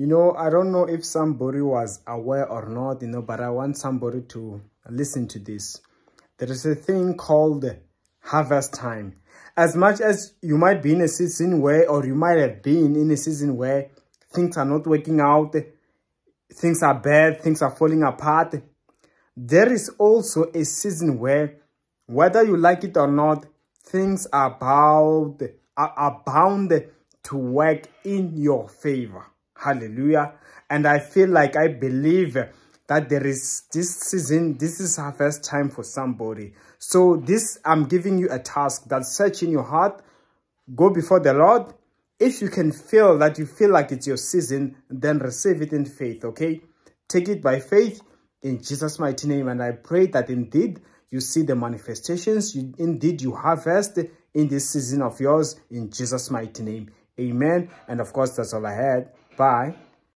You know, I don't know if somebody was aware or not, you know, but I want somebody to listen to this. There is a thing called harvest time. As much as you might be in a season where, or you might have been in a season where things are not working out, things are bad, things are falling apart, there is also a season where, whether you like it or not, things are bound, are, bound to work in your favor. Hallelujah. And I feel like I believe that there is this season, this is our first time for somebody. So this, I'm giving you a task that search in your heart, go before the Lord. If you can feel that you feel like it's your season, then receive it in faith, okay? Take it by faith in Jesus' mighty name. And I pray that indeed you see the manifestations, you, indeed you harvest in this season of yours in Jesus' mighty name. Amen. And of course, that's all I had. Bye.